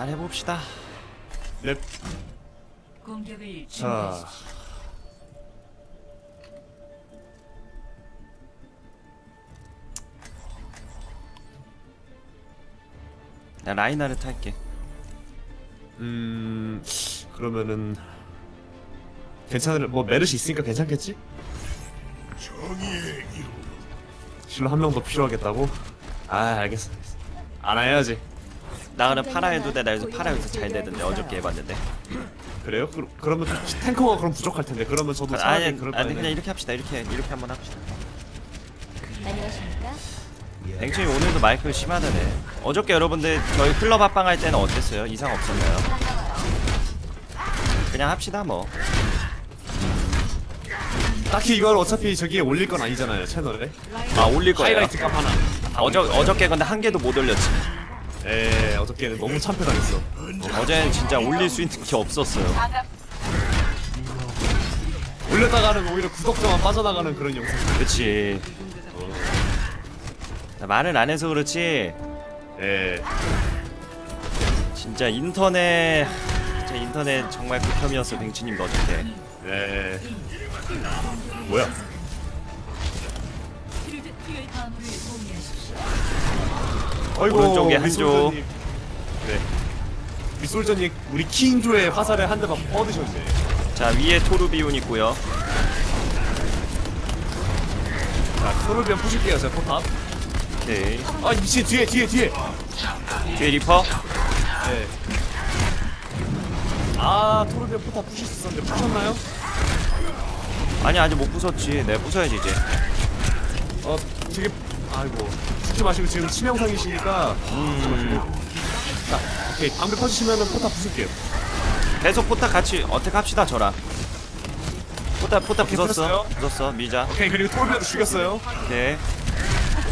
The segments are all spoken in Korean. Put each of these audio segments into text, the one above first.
잘 해봅시다. 넵. 공격을 자. 나 라이나를 탈게. 음 그러면은 괜찮을 뭐 메르시 있으니까 괜찮겠지? 실로 한 명 더 필요하겠다고? 아 알겠어. 안 해야지. 나 그럼 파라 해도 돼. 나 요새 파라 요새 잘 되던데 어저께 해봤는데. 그래요? 그, 그러면 탱커가 그럼 부족할 텐데 그러면 저도 차라리 아니 그럴 아니 바에는 그냥 이렇게 합시다. 이렇게 이렇게 한번 합시다. 안녕하십니까? 뱅춘이 오늘도 마이크 심하다네. 어저께 여러분들 저희 클럽 합방 할 때는 어땠어요? 이상 없었나요? 그냥 합시다 뭐. 딱히 이걸 어차피 저기에 올릴 건 아니잖아요 채널에 아 올릴 거예요. 하이라이트 값 하나 어저 어저께 근데 한 개도 못 올렸지. 에 어저께는 너무 참패당했어 어제는 진짜 올릴 수 있는 게 없었어요. 올렸다가는 오히려 구독자만 빠져나가는 그런 영상 그렇지. 말을 안 해서 그렇지. 에 진짜 인터넷 진짜 인터넷 정말 극혐이었어 뱅치님도 어저께. 에 뭐야 어이구 오른쪽에 한 미솔저님. 네 미솔저님 우리 킹조의 화살에 한 대만 뻗으셨네 자 위에 토르비온 있고요. 자 토르비언 부실게요 제가 포탑 오케이. 아 미친 뒤에 뒤에 뒤에 뒤에 리퍼. 네. 아 토르비언 포탑 부술 수 있었는데 부셨나요? 아니 아직 못 부쉈지. 내 부숴야지 이제. 어 되게 아이고 죽지 마시고 지금 치명상이시니까 음. 자 오케이 방금 퍼주시면은 포탑 부술게요 계속 포탑 같이 attack 합시다 저랑. 포탑 포탑 오케이, 부쉈어. 풀었어요? 부쉈어 미자. 오케이 그리고 토르비언도 죽였어요 오케이.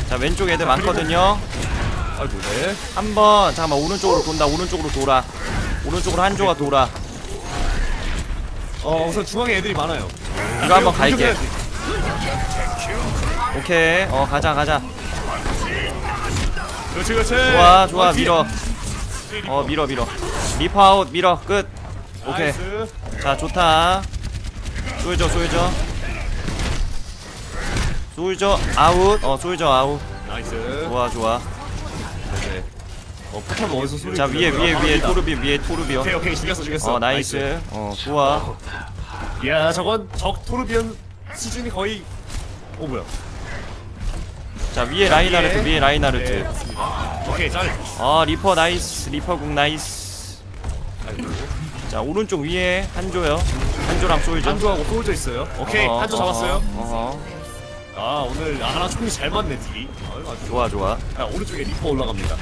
자 왼쪽 애들 많거든요. 아이고 네 한번 잠깐만 오른쪽으로 돈다. 오른쪽으로 돌아. 오른쪽으로 한조가 돌아. 어 우선 중앙에 애들이 많아요 이거 한번 갈게. 오케이. 어 가자 가자. 그렇지 그렇지 좋아 좋아 어. 밀어. 어 밀어 밀어. 리퍼 아웃 밀어 끝. 오케이. nice. 자 좋다 솔저 솔저 솔저 아웃 어 솔저 아웃 nice 좋아 좋아 네. 어 포탑 어디서 소리 자 위에 들려요? 위에 아, 위에 갑니다. 토르비 위에 토르비요 오케이 오케이 죽였어 죽였어 어 nice 어 좋아 야 저건 적 토르비언 수준이 거의 어 뭐야 자 위에 라인하르트 예. 위에. 라인하르트 네 맞습니다. 오케이 짤어 리퍼 nice. 리퍼 궁 nice. 자 오른쪽 위에 한조요. 한조랑 솔저 한조하고 솔저 있어요. 오케이 어, 한조 어, 잡았어요. 어, 아 오늘 아나 총이 잘 맞네 딜이. 아주. 좋아 좋아. 야 오른쪽에 리퍼 올라갑니다.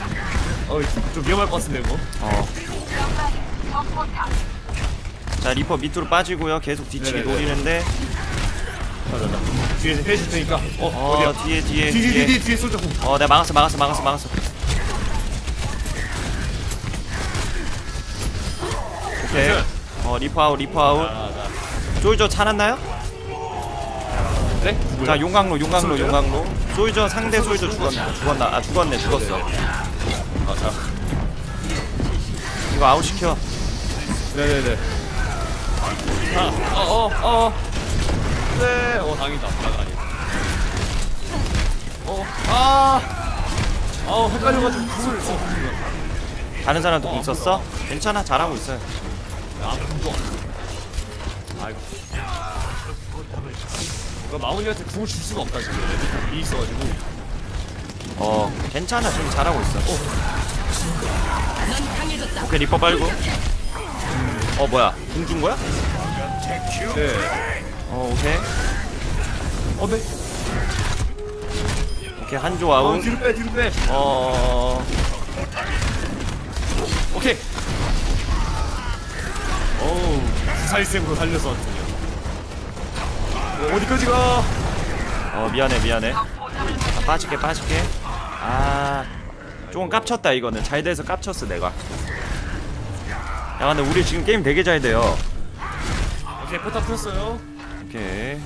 어 좀 위험할 것 같은데 이거. 어. 자 리퍼 밑으로 빠지고요. 계속 뒤치기 네네네. 노리는데 자자자 뒤에 해줄 테니까. 어 어 어디야? 뒤에 뒤에 뒤에 뒤에 뒤에. 뒤에 솔저 어 내가 막았어 막았어 막았어 막았어. 오케이. 어 리퍼 아웃 리퍼 아웃. 자자 솔저 차났나요? 네? 누구야? 자 용광로 용광로 솔저요? 용광로. 솔저 상대 솔저 죽었나 죽었나 아 죽었네 죽었어. 아 자. 이거 아웃 시켜. 네네네. 자어어어 네, 어 당이다. 다가 아니야 어아. 어 헷갈려가지고 구슬 어. 다른 사람도 공 썼어? 괜찮아 잘하고 있어요. 아무도 아이고. 이거 마무리한테 궁을 줄 수가 없다 지금. 애들 다미 있어가지고. 어 괜찮아 지금 잘하고 있어. 오케이 리퍼 빨고. 어 뭐야? 공준 거야? 네 어 오케이 어, 네. 오케이 한조 어, 아웃 뒤로 빼, 뒤로 빼. 어 오케이. 어우, 구사일생으로 살려서 왔군요. 어, 어디까지 가? 어 미안해 미안해 아, 빠질게 빠질게 아 조금 깝쳤다 이거는 잘 돼서 깝쳤어 내가 야 근데 우리 지금 게임 되게 잘 돼요 오케이, 포탑 폈어요. 오케이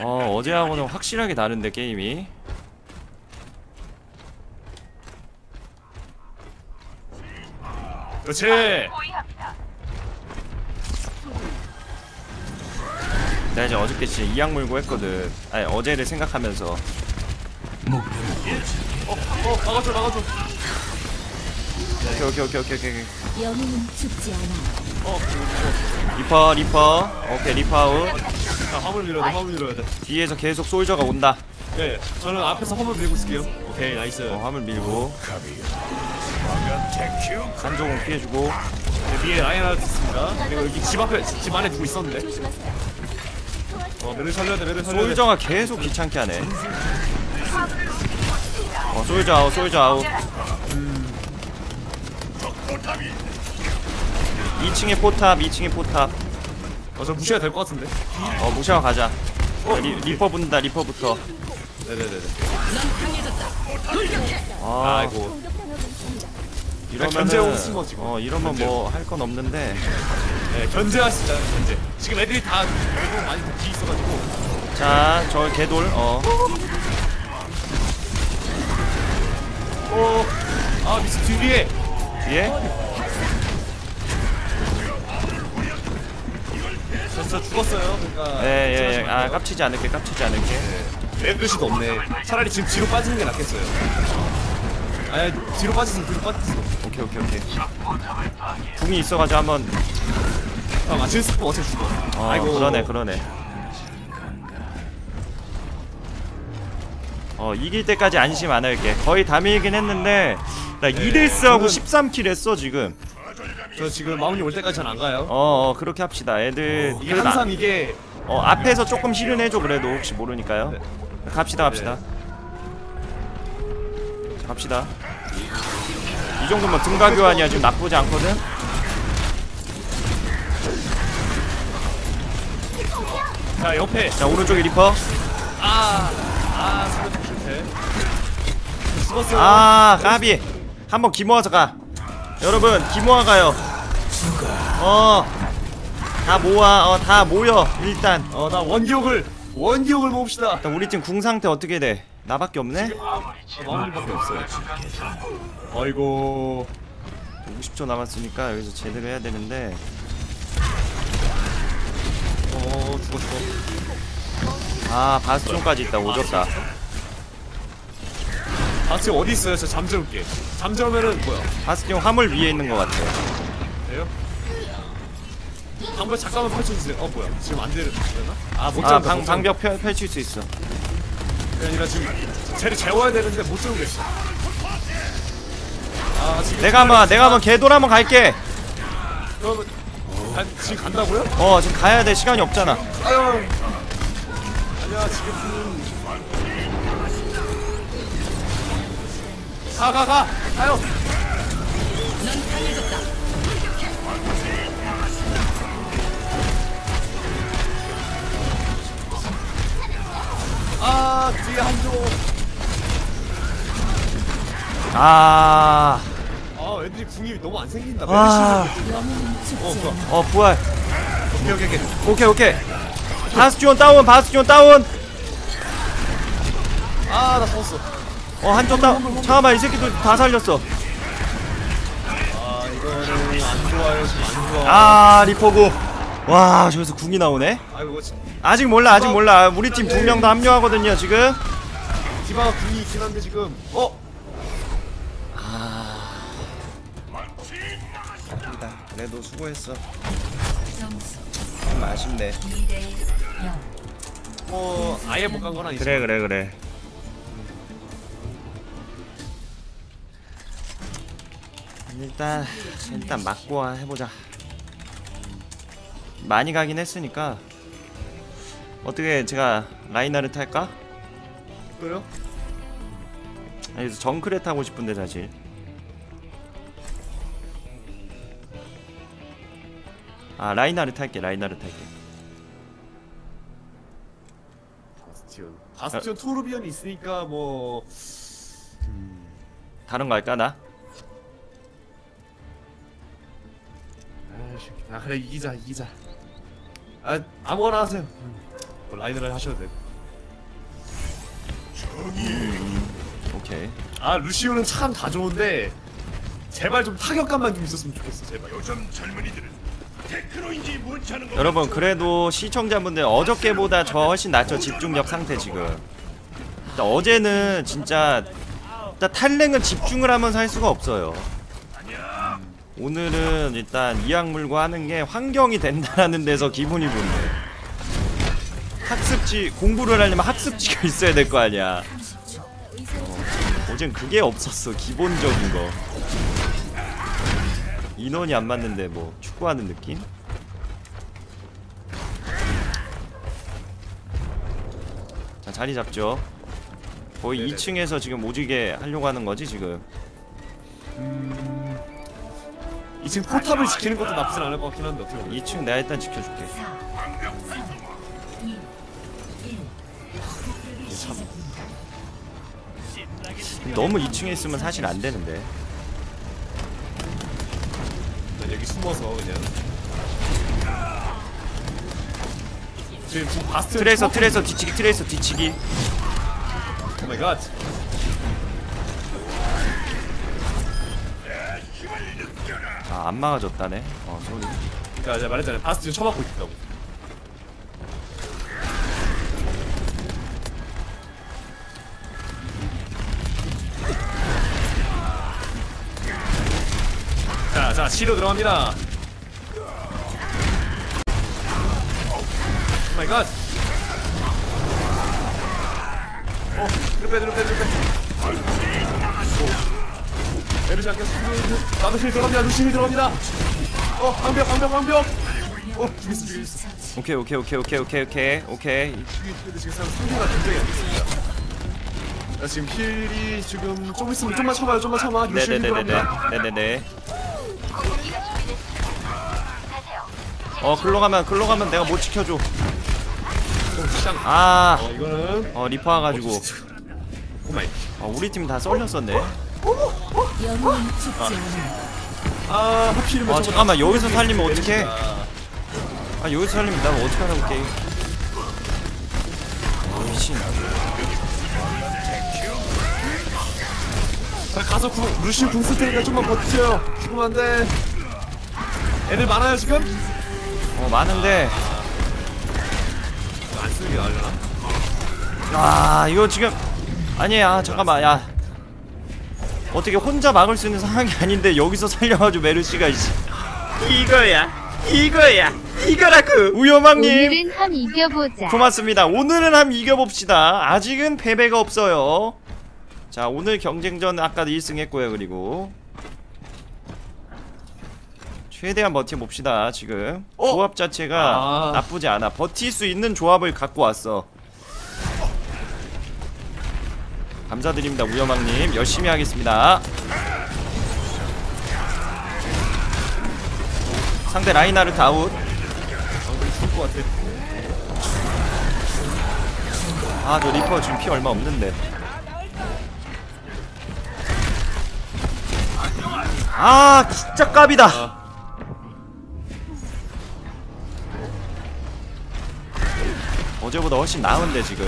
어 어제하고는 확실하게 다른데 게임이 그렇지. 내가 이제 어저께 진짜 이악 물고 했거든 아니 어제를 생각하면서 어, 어, 막아줘, 막아줘. 오케이 오케이 오케이 오케이 오케이 영웅은 죽지 않아. 어, 리퍼 리퍼 오케이 리퍼 아웃 자, 화물 밀어야 돼, 화물 밀어야 돼. 뒤에서 계속 솔저가 온다 네, 저는 앞에서 화물 밀고 있을게요. 오케이, nice. 어, 화물 밀고 한조 궁 피해주고 네, 위에 라인 하나 있습니다. 그리고 여기 집 앞에, 집 안에 두고 있었는데. 어, 매를 살려야 돼, 매를 살려야 돼. 솔저가 계속 귀찮게 하네 어 솔저 아웃 솔저 아웃 2층에 포탑 2층에 포탑 어, 저 무시해야 될것 같은데. 어 무시하고 가자 리, 리퍼 분다 리퍼부터 네네네네. 아 있습니다. 이러면은 견제하고 지금. 어 이러면 견제. 뭐할 건 없는데 네, 있잖아요, 견제. 지금 애들이 다 대부분 많이 뒤 있어가지고. 자저 개돌 어 어, 아, 미스 뒤에. 뒤에 저 죽었어요. 그러니까. 예예 예 아 깝치지 않을게 깝치지 않을게 맵글씨도 없네. 차라리 지금 뒤로 빠지는 게 낫겠어요. 아니, 뒤로 빠지세요, 뒤로 빠지세요. 오케이 오케이 오케이 궁이 있어가지고 한번 아, 맞출 수 없고 어차피 죽어. 어 아이고. 그러네 그러네 어 이길 때까지 안심 안 할게 거의 다 밀긴 했는데 나 2대4하고 저는- 13킬 했어 지금 저 지금 마운이 올 때까지 잘안 가요. 어, 어 그렇게 합시다. 애들 이게 그래도 항상 이게 아- 어 앞에서 조금 실은 해줘 그래도. 혹시 모르니까요. 네. 갑시다 갑시다. 자, 갑시다. 이 정도면 등가 교환이야. 지금 나쁘지 않거든? 자 옆에. 자 오른쪽에 리퍼. 아아 살려주고 실패. 죽었어요. 아 까비. 한번 기모아서 가 여러분 기모아 가요. 어 다 모아 어 다 모여 일단. 어 나 원기옥을 원기옥을 모읍시다. 일단 우리 팀 궁 상태 어떻게 돼? 나밖에 없네? 마운이밖에 없어요. 아이고. 50초 남았으니까 여기서 제대로 해야 되는데. 어 죽었어. 아 바스tion까지 있다. 오졌다 아 지금 어디 있어요? 저 잠재울게. 잠재우면은 뭐야? 바스tion 화물 위에 있는 것 같아 돼요? 한번 잠깐만 펼쳐주세요. 어 뭐야? 지금 안 되나? 아못 아 잡는다. 방, 못 방벽 펼, 펼칠 수 있어 그게 아니라 지금 쟤를 재워야 되는데 못 재우겠어. 아 지금 내가 한번 내가 한번 개돌 한번 갈게 그러면 간, 지금 간다고요? 어 지금 가야 돼 시간이 없잖아 아유 아니야 지금 가 가 가. 가요. 아 뒤에 한조. 아, 아 애들이 궁이 너무 안 생긴다. 아. 어 않아. 어 부활 오케이 오케이 오케이. 오케이 오케이. 바스tion 다운 바스tion 다운. 아나 죽었어 어 한점 다운 잠깐만 이 새끼들 다 살렸어. 아 이거는 안 좋아요 지금 안 좋아 아 리퍼고 와 저기서 궁이 나오네. 아이고 아직 몰라 아직 몰라. 우리 팀 두 명 다 합류하거든요 지금. 디바가 궁이 있긴 한데 지금. 어? 그래도 수고했어. 점수. 좀 아쉽네. 2대 0. 뭐 아예 못간건 아니지 그래 그래 그래 일단 일단 맞고 해보자 많이 가긴 했으니까 어떻게 제가 라이나를 탈까? 그래요? 아니 그래서 정크레 타고 싶은데 사실 아 라이나를 탈게 라이나를 탈게 바스티온 바스티온 토르비언이 있으니까 뭐 다른 거 할까 나? 아 그래 이기자 이기자. 아 아무거나 하세요. 음. 뭐 라이드를 하셔도 오케이. 돼아 루시오는 참 다 좋은데 제발 좀 타격감만 좀 있었으면 좋겠어 제발. 여러분 그래도 시청자분들 어저께보다 저 훨씬 낫죠 집중력 상태 지금. 어제는 진짜 일단 탈랭은 집중을 하면서 할 수가 없어요 오늘은 일단 이악물고 하는 게 환경이 된다는 데서 기분이 좋네 학습지 공부를 하려면 학습지가 있어야 될 거 아니야 어, 어젠 그게 없었어 기본적인 거 인원이 안 맞는데 뭐 축구하는 느낌? 자 자리 잡죠 거의 네네. 2층에서 지금 오지게 하려고 하는 거지 지금 2층 포탑을 지키는 것도 나쁘진 않을 것 같긴 한데 어떻게 보면. 2층 내가 일단 지켜줄게. 4, 3, 2, 1. 너무 2층에 있으면 사실 안 되는데. 난 여기 숨어서 그냥. 지금 바스트 트레이서 트레이서 뒤치기 트레이서 뒤치기. oh my god 아 안 막아줬다네. 어 sorry. 자 제가 말했잖아요. 지금 쳐맞고 있다고. 자자 C로 들어갑니다. oh my god 어 뒤로 빼 뒤로 빼 뒤로 빼 에르시 아껴 나도 heal 들어갑니다. 루시 heal 들어갑니다. 어 방벽 방벽 방벽. 어 죽였어 죽였어. 오케이 오케이 오케이 오케이 오케이 오케이 오케이. 근데 지금 상- 상태가 굉장히 안 좋습니다. 나 지금 heal이 지금 좀 있으면 좀만 참아요 좀만 참아. 루시 heal 네네네네네 들어갑니다. 네네네. 어 글로 가면 글로 가면 내가 못 지켜줘. 어, 시장 아. 어 이거는 어 리퍼 와가지고. oh my 아, 우리 팀 다 썰렸었네 아. 아 하필이면 아 저거 잠깐만 여기서 살리면. 어떡해 아 여기서 살리면 나 어떡하라고 게임 아 미친 자 가서 구, 루시 궁쓸 테니까 좀만 버텨요 죽으면 안돼 애들 많아요 지금? 어 많은데 안 쓰는 게 나으려나? 아 이거 지금 아니 야 잠깐만 야 어떻게 혼자 막을 수 있는 상황이 아닌데 여기서 살려가지고 메르시가 이씨 이거야 이거야 이거라고. 우여망님. 오늘은 한 이겨보자. 고맙습니다. 오늘은 한번 이겨봅시다. 아직은 패배가 없어요. 자 오늘 경쟁전 아까 1승 했고요 그리고. 최대한 버텨봅시다 지금. 어? 조합 자체가 아. 나쁘지 않아. 버틸 수 있는 조합을 갖고 왔어 감사드립니다 우여망님. 열심히 하겠습니다. 상대 라인하르트 아웃. 아 죽을 것 같아 아저 리퍼 지금 피 얼마 없는데. 아 진짜 깝이다. 아. 어제보다 훨씬 나은데 지금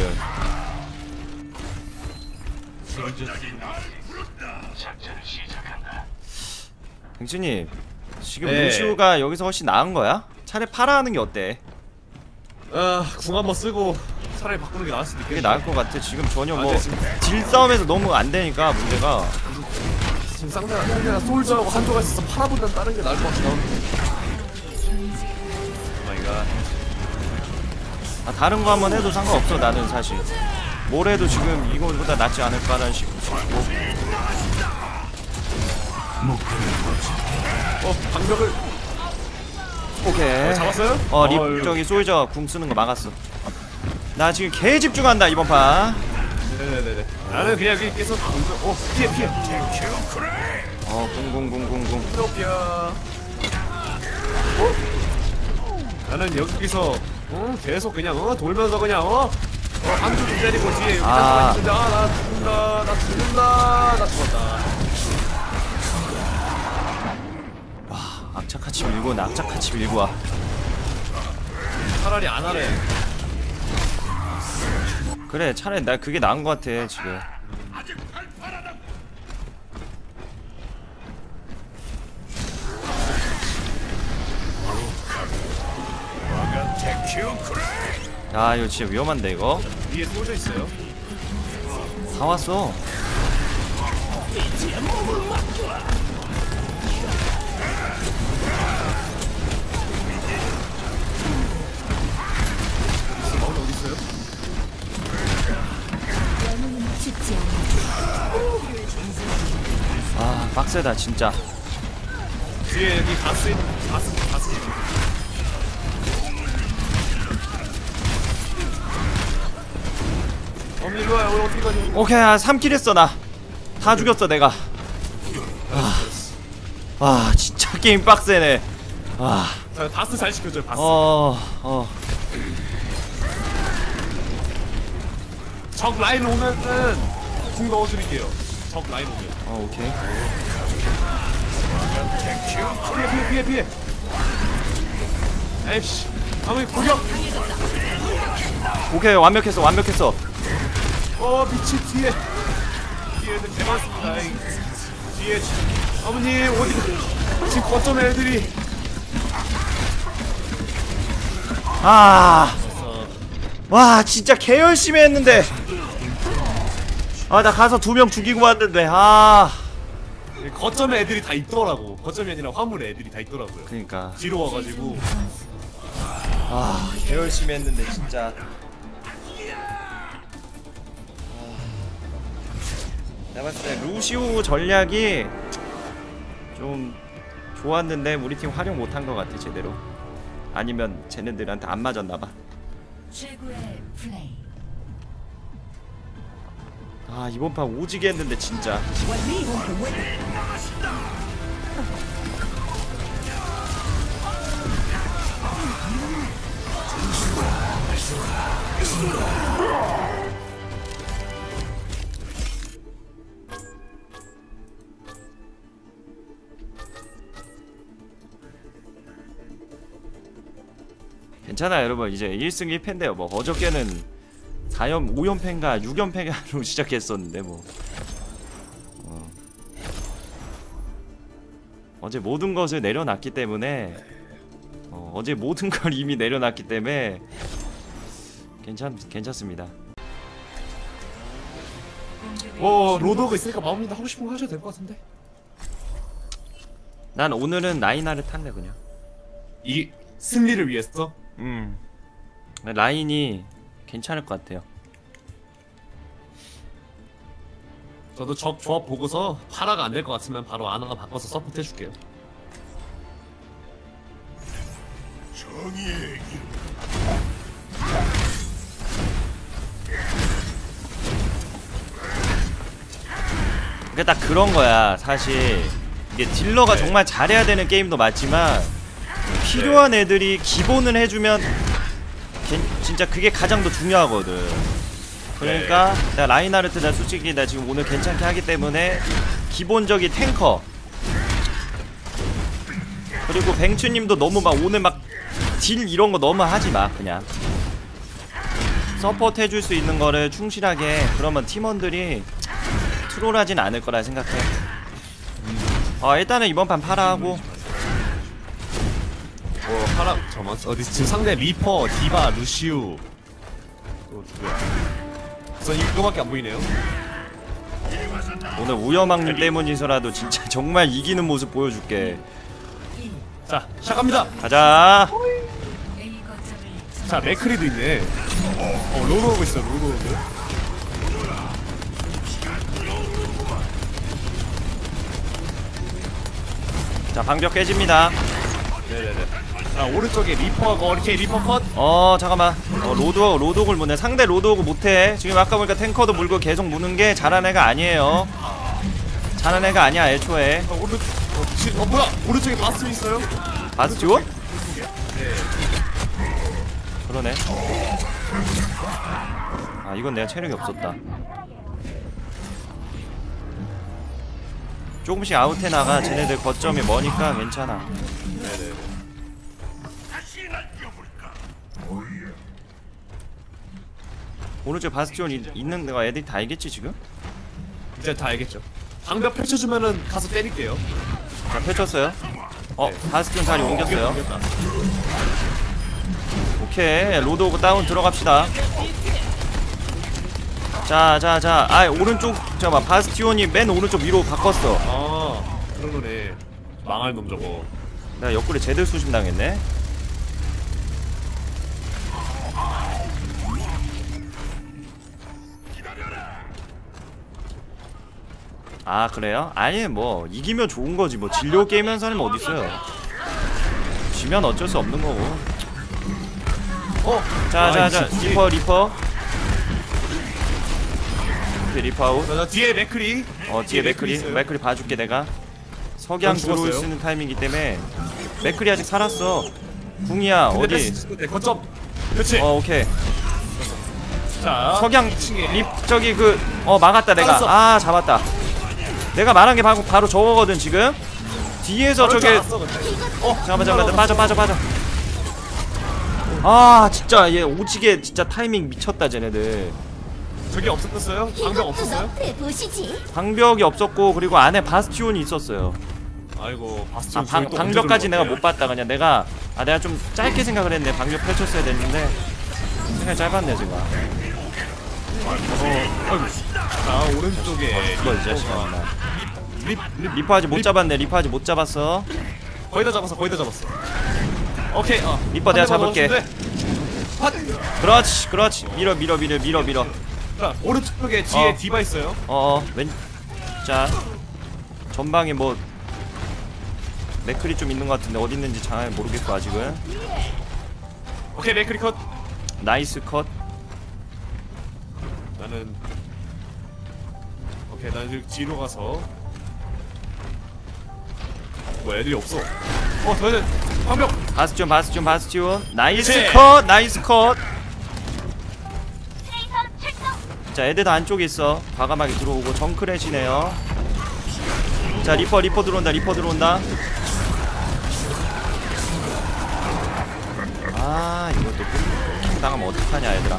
뱅치님 지금 네. 루시우가 여기서 훨씬 나은 거야? 차라리 파라 하는 게 어때? 아궁 한번 쓰고 차라리 바꾸는 게 나을 수도 그게 있겠네 나을 것 같아 지금 전혀 아, 뭐 네, 지금- 딜 싸움에서 너무 안 되니까 문제가 지금 상대가 상대가 솔저하고 한조가 있어서 파라보다는 다른 게 나을 것 같긴 한데 oh my god 아, 다른 거 한번 해도 상관없어 나는 사실 뭘 해도 지금 이거보다 낫지 않을까라는 식- 싶고 어 방벽을. 오케이. 어, 잡았어요? 어, 립, 어, 저기 솔저 궁 쓰는 거 막았어. 나 지금 개 집중한다 이번 판. 네네네네. 나는 그냥 여기 계속 어 피해 피해. 어, 궁궁궁궁궁. 트로피아. 어? 나는 여기서 어 계속 그냥 어 돌면서 그냥 어 어, 한줄 때리고 뒤에 여기 아. 아. 있는데 아나 죽는다 나 죽는다 나 죽었다 악착같이 밀고 나 악착같이 밀고 와 차라리 안 하래 그래 차라리 나 그게 나은 거 같아 지금 야 이거 진짜 위험한데 이거 위에 쏠져 있어요. 다 왔어 어디 있어요? 아 빡세다 진짜 뒤에 여기 가스 있- 가스 어떻게 가지? 오케이 아, 3kill 했어 나 다 죽였어 내가 아, 아 진짜 게임 빡세네 아, 자, 바스 잘 시켜줘요. 바스. 어, 어. 적 라인 오면은 궁 넣어드릴게요. 적 라인 오면. 어 오케이 피해 피해 피해 피해. 에이씨. 아무리 공격. 오케이 완벽했어 완벽했어 어 미친 뒤에. 뒤에 애들 개많습니다. 이. 뒤에 어머니 어디 지금 거점 애들이. 아, 와 진짜 개 열심히 했는데 아 나 가서 두 명 죽이고 왔는데 아 거점에 애들이 다 있더라고. 거점이 아니라 화물에 애들이 다 있더라고요. 그니까 뒤로 와가지고 아 개 열심히 했는데 진짜 내가 봤을 때 루시우 전략이 좀 좋았는데 우리 팀 활용 못한 것 같아 제대로. 아니면 쟤네들한테 안 맞았나봐. 아 이번 판 오지게 했는데 진짜 괜찮아요 여러분 이제 1승 1패인데요 뭐 어저께는 4연 5연패인가 6연패로 시작했었는데 뭐 어. 어제 모든 것을 내려놨기 때문에 어, 어제 모든 걸 이미 내려놨기 때문에 괜찮 괜찮습니다. 어 로드가 있으니까 마음이 하고 싶은 거 하셔도 될 것 같은데. 난 오늘은 나이나를 탈래 그냥. 이 승리를 위해서 음 라인이 괜찮을 것 같아요. 저도 적 조합 보고서 파라가 안 될 것 같으면 바로 아나가 바꿔서 support 해줄게요. 그게 딱 그런 거야 사실 이게 딜러가 네. 정말 잘해야 되는 게임도 맞지만 필요한 애들이 기본을 해주면 걘- 진짜 그게 가장 더 중요하거든. 그러니까 내가 라인하르트 나 솔직히 나 지금 오늘 괜찮게 하기 때문에 기본적인 탱커. 그리고 뱅추님도 너무 막 오늘 막 딜 이런 거 너무 하지 마 그냥. support 해줄 수 있는 거를 충실하게 그러면 팀원들이 troll하진 않을 거라 생각해. 어 일단은 이번 판 파라하고 어 파라 잠깐만 어디 지금 상대 리퍼, 디바, 루시우 또 누구야? 우선 이거밖에 안 보이네요. 오늘 우여망님 때문이서라도 진짜 정말 이기는 모습 보여줄게. 자 시작합니다. 가자. 자 맥크리도 있네. 어 로드 오고 있어 로드 오고. 자 방벽 깨집니다. 네네네. 자 오른쪽에 리퍼가 이렇게 리퍼 컷. 어 잠깐만. 어 로드 로드옥을 무네. 상대 로드옥을 못해. 지금 아까 보니까 탱커도 물고 계속 무는 게 잘한 애가 아니에요. 잘한 애가 아니야 애초에. 어, 오른 어, 지, 어 뭐야 오른쪽에 바스 있어요? 바스티온? 그러네. 아 이건 내가 체력이 없었다. 조금씩 아웃해 나가 쟤네들 거점이 머니까 괜찮아. 네네. 오른쪽 바스티온 이- 있는 데가 애들이 다 알겠지 지금? 이제 다 알겠죠. 방벽 펼쳐주면은 가서 때릴게요. 자 펼쳤어요. 어 바스티온 자리 옮겼어요. 옮겼다. 오케이 로드호그 다운 들어갑시다 자자자 아 오른쪽 잠깐만 바스티온이 맨 오른쪽 위로 바꿨어 아 그런 거네 망할 놈 저거 내가 옆구리 제대로 수심 당했네 아 그래요? 아니 뭐 이기면 좋은 거지. 뭐 지려고 게임 한 사람이 어딨어요? 지면 어쩔 수 없는 거고. 어? 자자자 리퍼 리퍼. 오케이 리퍼 아웃. 자, 자 뒤에 맥크리. 어 뒤에 맥크리. 맥크리. 봐줄게 내가. 석양 전 들어올. 수 있는 타이밍이기 때문에. 맥크리 아직 살았어. 궁이야 어디? 거점. 그렇지 어 오케이. 자 석양 2층에. 립 저기 그 어 막았다 내가. 아 잡았다 내가 말한 게 바로 바로 저거거든 지금. 뒤에서 저게 알았어. 어 잠깐만 잠깐만. 빠져 빠져 빠져. 아 진짜 얘 오지게 진짜 타이밍 미쳤다 쟤네들. 저기 없었어요? 방벽 없었어요? 방벽이 없었고 그리고 안에 바스티온이 있었어요. 아이고 아, 바스티온 방, 저기 또 방벽까지 내가 못 봤다 그냥 내가. 아 내가 좀 짧게 생각을 했네. 방벽 펼쳤어야 됐는데. 생각이 짧았네 제가? 아이고. 자 오른쪽에 이거 이제 잠깐만 립, 립, 리퍼 아직 못 립. 잡았네. 리퍼 아직 못 잡았어. 거의 다 잡았어 거의 다 잡았어. 오케이 어. 리퍼 내가 잡을게. 그렇지 그렇지. 밀어 밀어 밀어 밀어 밀어. 자 오른쪽에 뒤에 어. 디바 있어요. 어어. 왼자. 전방에 뭐 맥크리 좀 있는 것 같은데 어디 있는지 잘 모르겠고 아직은. 오케이 맥크리 컷. nice cut. 나는 오케이 나 여기 뒤로 가서 뭐 애들이 없어. 어 저는 방벽. 바스티온 바스티온 바스티온 nice 그치? 컷 nice cut 자 애들 다 안쪽에 있어. 과감하게 들어오고 정크랫이네요. 자 리퍼 리퍼 들어온다 리퍼 들어온다. 아 이것도 킬 당하면 어떡하냐 얘들아.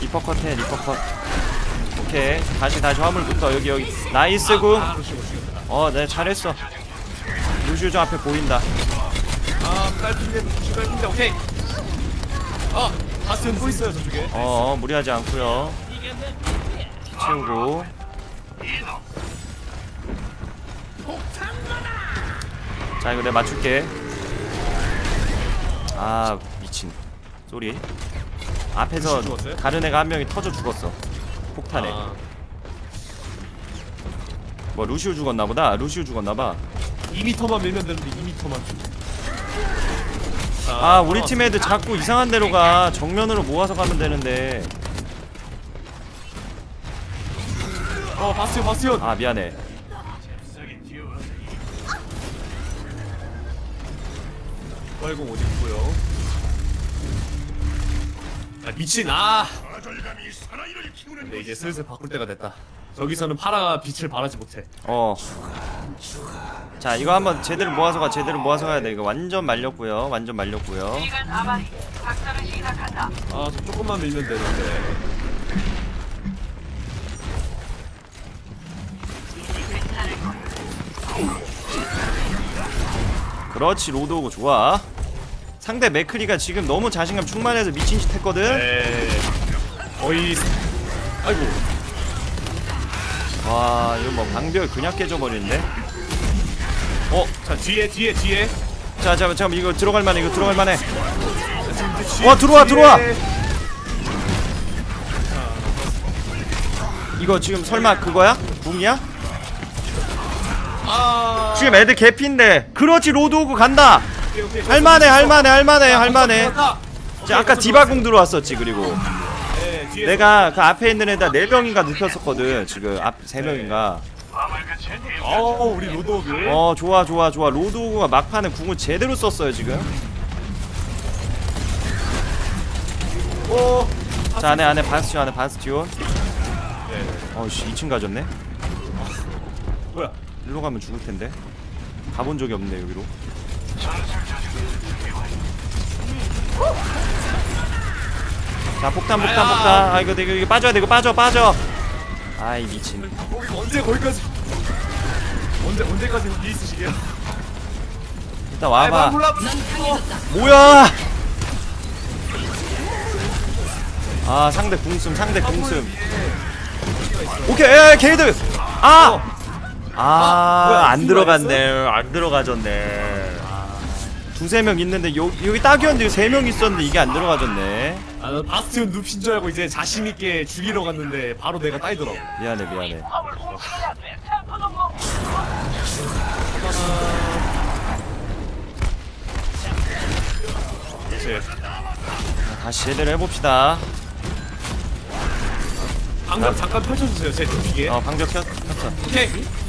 리퍼 컷해 리퍼 컷 오케이 다시 다시 화물부터 여기 여기 nice good 아 루시오 루시오 어, 네, 잘했어. 저 앞에 보인다. 아 깔끔해 깔끔해 오케이 아 바스티온 또 있어요 저쪽에 어, 어, 무리하지 않고요. 채우고. 자, 이거 내가 맞출게. 아, 미친. 쏘리. 앞에서? 다른 애가 한 명이 터져 죽었어. 폭탄에. 아, 뭐 루시우 죽었나 보다. 루시우 죽었나 봐. 2m만 밀면 되는데 2m만 아, 우리 팀 애들 자꾸 이상한 데로 가. 정면으로 모아서 가면 되는데. 어 바스티온 바스티온 아, 미안해. 빨공 어디 있고요 아 미친 아 좌절감이 사나이를 키우는 근데 이제 슬슬 바꿀 때가 됐다 저기서는 파라가 빛을 발하지 못해 어. 자, 이거 한번 제대로 모아서 가, 제대로 모아서 가야 돼. 이거 완전 말렸고요. 완전 말렸고요. 아, 저 조금만 밀면 되는데. 그렇지, 로드호그 좋아. 상대 맥크리가 지금 너무 자신감 충만해서 미친 짓 했거든. 네. 거의. 아이고. 와, 이거 뭐 방벽 그냥 깨져버리는데. 어, 자, 뒤에, 뒤에, 뒤에. 자, 자, 잠깐 이거 들어갈 만해. 이거 들어갈 만해. 어, 들어와. 들어와. 이거 지금 설마 그거야? 궁이야? 아. 지금 애들 개피인데. 그렇지, 로드호그 간다. 오케이, 오케이. 할만해, 할만해, 할만해, 할만해. 자, 아까 디바궁 들어왔었지 그리고. 내가 그 앞에 있는 애들 네 명인가 눕혔었거든 지금 한 세 명인가 어, 우리 로드호그. 어 좋아 좋아 좋아 로드호그가 막판에 궁을 제대로 썼어요 지금 어. 자 안에 안에 바스티온 안에 바스티온 네. 어씨 2층 가졌네 뭐야? 일로 가면 죽을 텐데 가본 적이 없네 여기로 자 폭탄 폭탄. 폭탄 아 이거 이거, 이거 빠져야 돼 이거 빠져 빠져 아이 미친 거기 언제 거기까지? 언제 언제까지 일 있으시게요? 일단 아, 와봐. 뭐야 아 상대 궁숨 상대 궁숨 오케이 에 게이드 아! 아, 뭐야, 안 들어갔네. 안 들어가졌네. 두세 명 있는데 요, 여기 딱이었는데 세 명 있었는데 이게 안 들어가졌네. 아, 나 바스티온 눕힌 줄 알고 이제 자신 있게 죽이러 갔는데 바로 내가 따이더라고. 미안해, 미안해. 그렇지. 다시 제대로 해봅시다. 방금 잠깐 펼쳐주세요, 제 눕히게. 어, 방벽 켰, 켰어. 오케이.